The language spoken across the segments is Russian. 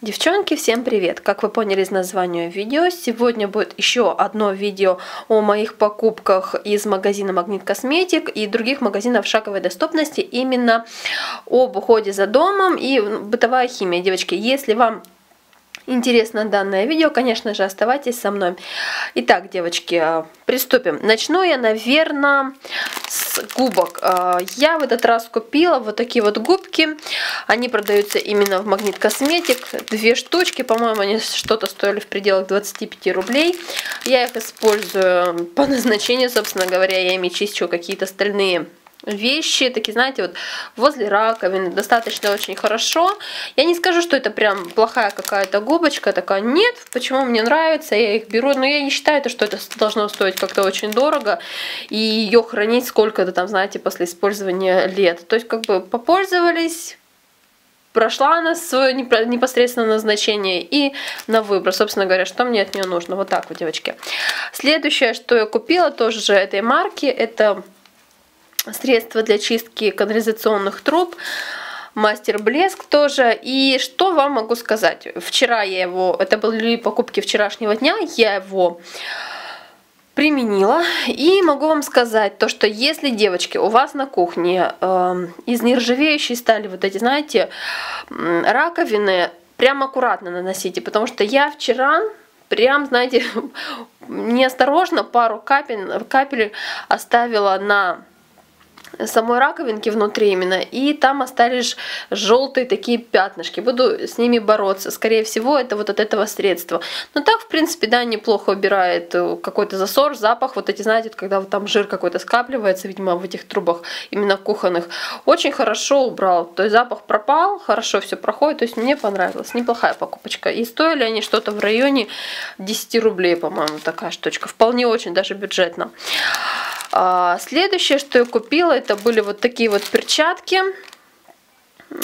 Девчонки, всем привет! Как вы поняли из названия видео, сегодня будет еще одно видео о моих покупках из магазина Магнит Косметик и других магазинов шаговой доступности, именно об уходе за домом и бытовая химия. Девочки, если вам интересно данное видео, конечно же, оставайтесь со мной. Итак, девочки, а, приступим. Начну я, наверное, с губок. А, я в этот раз купила вот такие вот губки. Они продаются именно в Магнит Косметик. Две штучки, по-моему, они что-то стоили в пределах 25 рублей. Я их использую по назначению, собственно говоря. Я ими чищу какие-то остальные вещи, такие, знаете, вот возле раковины, достаточно очень хорошо. Я не скажу, что это прям плохая какая-то губочка, такая, нет, почему мне нравится, я их беру, но я не считаю, что это должно стоить как-то очень дорого, и ее хранить сколько-то там, знаете, после использования лет. То есть, как бы, попользовались, прошла она свое непосредственно назначение и на выбор, собственно говоря, что мне от нее нужно. Вот так вот, девочки. Следующее, что я купила тоже же этой марки, это средство для чистки канализационных труб. Мастер Блеск тоже. И что вам могу сказать? Вчера я его, это были покупки вчерашнего дня, я его применила. И могу вам сказать, то, что если, девочки, у вас на кухне э, из нержавеющей стали вот эти, знаете, раковины, прям аккуратно наносите, потому что я вчера прям, знаете, неосторожно пару капель, капель оставила на самой раковинки внутри именно, и там остались желтые такие пятнышки. Буду с ними бороться. Скорее всего, это вот от этого средства. Но так, в принципе, да, неплохо убирает э, какой-то засор, запах. Вот эти, знаете, когда вот там жир какой-то скапливается, видимо, в этих трубах, именно кухонных. Очень хорошо убрал. То есть запах пропал, хорошо все проходит. То есть мне понравилось. Неплохая покупочка. И стоили они что-то в районе 10 рублей, по-моему, такая штучка. Вполне очень даже бюджетно. А, следующее, что я купила, это были вот такие вот перчатки.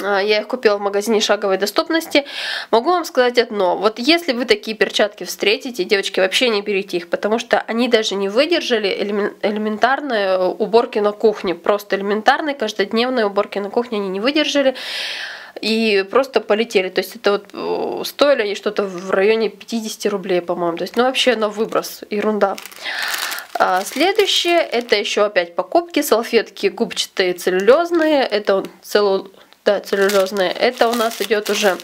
А, я их купила в магазине шаговой доступности. Могу вам сказать одно. Вот если вы такие перчатки встретите, девочки, вообще не берите их, потому что они даже не выдержали элементарной уборки на кухне. Просто элементарной каждодневной уборки на кухне они не выдержали и просто полетели. То есть это вот э, стоили они что-то в районе 50 рублей, по-моему. То есть, ну вообще на выброс, ерунда. А следующее, это еще опять покупки, салфетки губчатые целлюлезные, это целу, да, целлюлезные, это у нас идет уже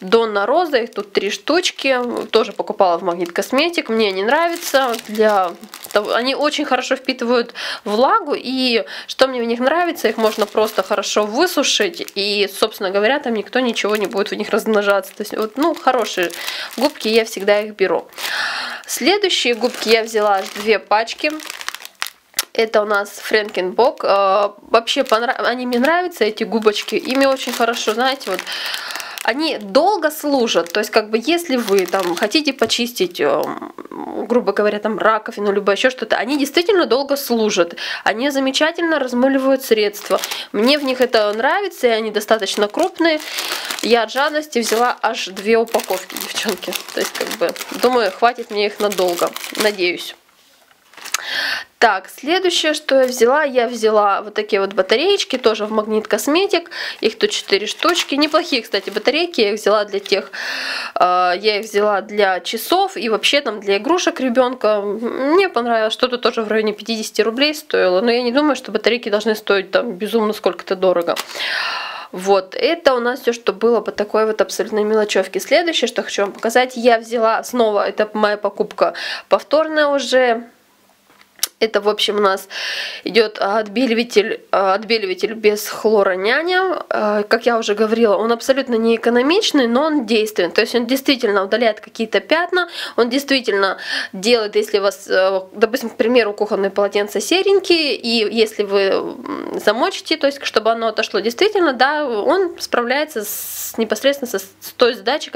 Донна Роза, их тут три штучки, тоже покупала в Магнит Косметик, мне они нравятся, для они очень хорошо впитывают влагу, и что мне в них нравится, их можно просто хорошо высушить, и, собственно говоря, там никто ничего не будет в них размножаться. То есть, вот, ну, хорошие губки, я всегда их беру. Следующие губки я взяла аж две пачки. Это у нас Френкенбок. А, вообще они мне нравятся, эти губочки. Ими очень хорошо, знаете, вот они долго служат. То есть, как бы, если вы там хотите почистить, э, грубо говоря, там раковину, либо еще что-то, они действительно долго служат. Они замечательно размыливают средства. Мне в них это нравится, и они достаточно крупные. Я от жадности взяла аж две упаковки, девчонки. То есть, как бы, думаю, хватит мне их надолго. Надеюсь. Так, следующее, что я взяла, я взяла вот такие вот батареечки, тоже в Магнит Косметик. Их тут 4 штучки. Неплохие, кстати, батарейки. Я их взяла для тех, э, я их взяла для часов и вообще там для игрушек ребенка. Мне понравилось, что-то тоже в районе 50 рублей стоило. Но я не думаю, что батарейки должны стоить там безумно сколько-то дорого. Вот, это у нас все, что было по такой вот абсолютной мелочевке. Следующее, что хочу вам показать, я взяла снова, это моя покупка повторная уже, это, в общем, у нас идет отбеливатель, отбеливатель без хлора няня. Э, как я уже говорила, он абсолютно не экономичный, но он действенный. То есть он действительно удаляет какие-то пятна, он действительно делает, если у вас, э, допустим, к примеру, кухонные полотенца серенькие, и если вы замочите, то есть чтобы оно отошло, действительно, да, он справляется с, непосредственно с, с той задачей,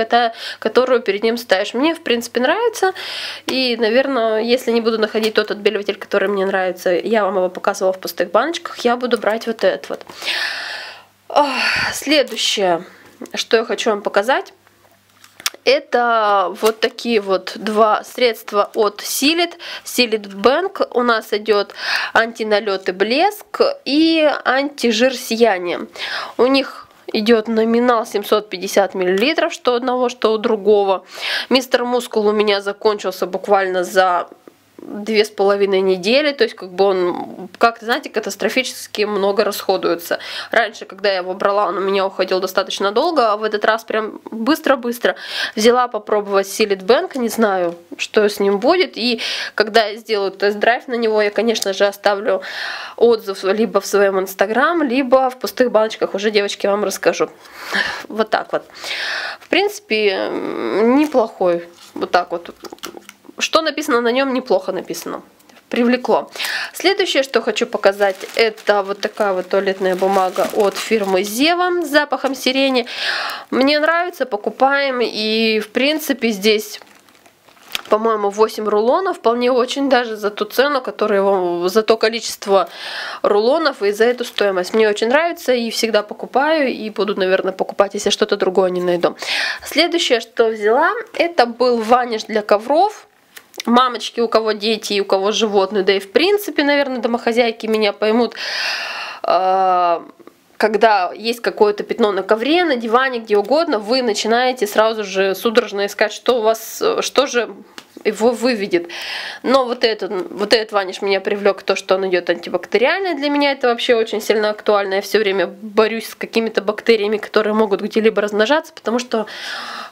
которую перед ним ставишь. Мне, в принципе, нравится, и, наверное, если не буду находить тот отбеливатель, который который мне нравится, я вам его показывала в пустых баночках, я буду брать вот этот вот. Следующее, что я хочу вам показать, это вот такие вот два средства от Силит. Силит Bank у нас идет антиналет и блеск и антижир сияние. У них идет номинал 750 миллилитров, что одного, что у другого. Мистер Мускул у меня закончился буквально за две с половиной недели, то есть как бы он как-то, знаете, катастрофически много расходуется. Раньше, когда я его брала, он у меня уходил достаточно долго, а в этот раз прям быстро-быстро взяла попробовать Силит Бэнк, не знаю, что с ним будет, и когда я сделаю тест-драйв на него, я, конечно же, оставлю отзыв либо в своем инстаграм, либо в пустых баночках уже девочки вам расскажу. Вот так вот. В принципе, неплохой вот так вот что написано на нем, неплохо написано. Привлекло. Следующее, что хочу показать, это вот такая вот туалетная бумага от фирмы Зева с запахом сирени. Мне нравится, покупаем. И в принципе здесь по-моему, 8 рулонов, вполне очень даже за ту цену, которую за то количество рулонов и за эту стоимость. Мне очень нравится и всегда покупаю, и буду, наверное, покупать, если что-то другое не найду. Следующее, что взяла, это был ваниш для ковров мамочки, у кого дети и у кого животные, да и в принципе, наверное, домохозяйки меня поймут, а, когда есть какое-то пятно на ковре, на диване, где угодно, вы начинаете сразу же судорожно искать, что у вас, что же его выведет. Но вот этот, вот этот ваниш меня привлек то, что он идет антибактериальный. Для меня это вообще очень сильно актуально. Я все время борюсь с какими-то бактериями, которые могут где-либо размножаться, потому что,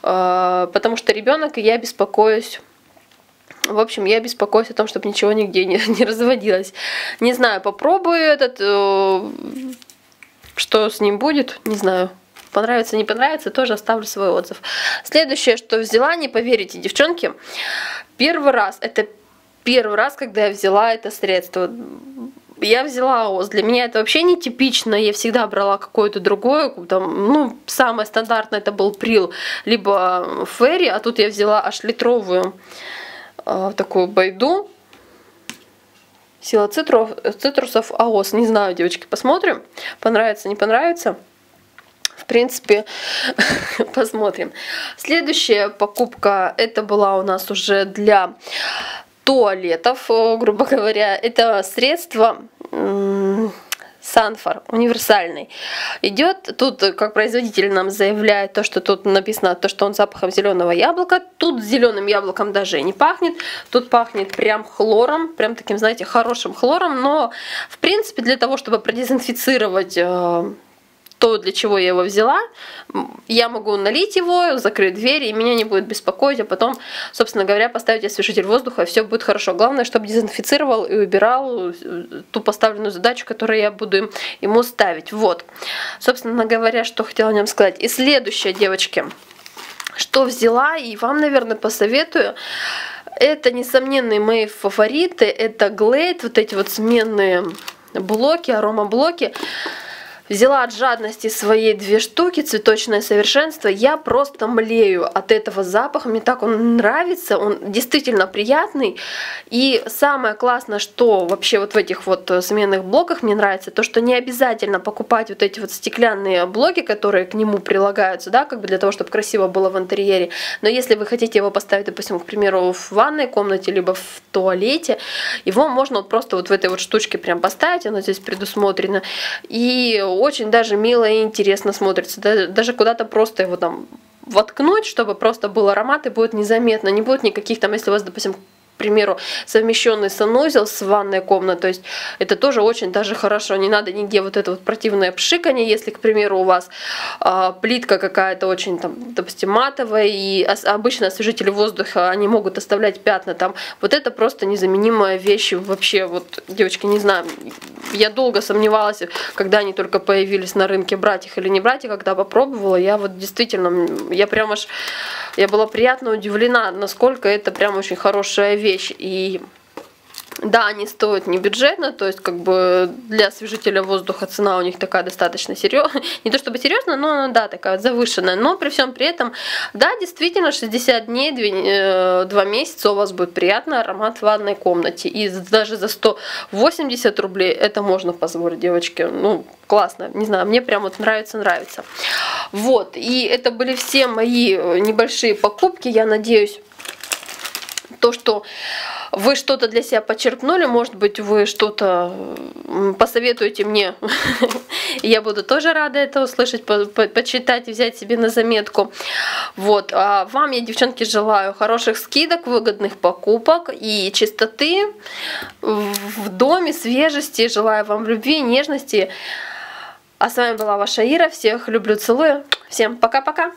э, потому что ребенок, и я беспокоюсь в общем, я беспокоюсь о том, чтобы ничего нигде не, не разводилось. Не знаю, попробую этот, э, что с ним будет, не знаю. Понравится, не понравится, тоже оставлю свой отзыв. Следующее, что взяла, не поверите, девчонки, первый раз, это первый раз, когда я взяла это средство. Я взяла ОС. Для меня это вообще не типично. Я всегда брала какое-то другое. Там, ну, самое стандартное это был прил, либо ферри, а тут я взяла аж литровую такую байду. Сила цитрус, цитрусов АОС. Не знаю, девочки, посмотрим. Понравится, не понравится. В принципе, посмотрим. Следующая покупка, это была у нас уже для туалетов, грубо говоря. Это средство Санфор, универсальный. Идет, тут как производитель нам заявляет то, что тут написано, то, что он запахом зеленого яблока. Тут зеленым яблоком даже не пахнет. Тут пахнет прям хлором, прям таким, знаете, хорошим хлором. Но, в принципе, для того, чтобы продезинфицировать э, то, для чего я его взяла, я могу налить его, закрыть дверь, и меня не будет беспокоить, а потом, собственно говоря, поставить освежитель воздуха, и все будет хорошо. Главное, чтобы дезинфицировал и убирал э, ту поставленную задачу, которую я буду ему ставить. Вот. Собственно говоря, что хотела о нем сказать. И следующее, девочки, что взяла, и вам, наверное, посоветую, это несомненные мои фавориты, это Glade, вот эти вот сменные блоки, аромаблоки. блоки Взяла от жадности своей две штуки, цветочное совершенство. Я просто млею от этого запаха. Мне так он нравится, он действительно приятный. И самое классное, что вообще вот в этих вот сменных блоках мне нравится, то, что не обязательно покупать вот эти вот стеклянные блоки, которые к нему прилагаются, да, как бы для того, чтобы красиво было в интерьере. Но если вы хотите его поставить, допустим, к примеру, в ванной комнате, либо в туалете, его можно вот просто вот в этой вот штучке прям поставить, оно здесь предусмотрено. И очень даже мило и интересно смотрится. Даже куда-то просто его там воткнуть, чтобы просто был аромат и будет незаметно. Не будет никаких там, если у вас, допустим, примеру, совмещенный санузел с ванной комнатой. То есть это тоже очень даже хорошо. Не надо нигде вот это вот противное пшикание, если, к примеру, у вас э, плитка какая-то очень, там, допустим, матовая, и обычно освежители воздуха, они могут оставлять пятна там. Вот это просто незаменимая вещь вообще. Вот, девочки, не знаю, я долго сомневалась, когда они только появились на рынке, брать их или не брать, и когда попробовала, я вот действительно, я прям аж, я была приятно удивлена, насколько это прям очень хорошая вещь. И да, они стоят не бюджетно, то есть как бы для освежителя воздуха цена у них такая достаточно серьезная, не то чтобы серьезная, но да, такая завышенная, но при всем при этом, да, действительно 60 дней, 2, 2 э, месяца у вас будет приятный аромат в ванной комнате, и даже за 180 рублей это можно позволить, девочки, ну, классно, не знаю, мне прям вот нравится, нравится. Вот, и это были все мои небольшие покупки, я надеюсь, то, что вы что-то для себя почерпнули, может быть, вы что-то посоветуете мне. Я буду тоже рада это услышать, по почитать взять себе на заметку. Вот. А вам я, девчонки, желаю хороших скидок, выгодных покупок и чистоты в доме, свежести. Желаю вам любви, нежности. А с вами была ваша Ира. Всех люблю, целую. Всем пока-пока.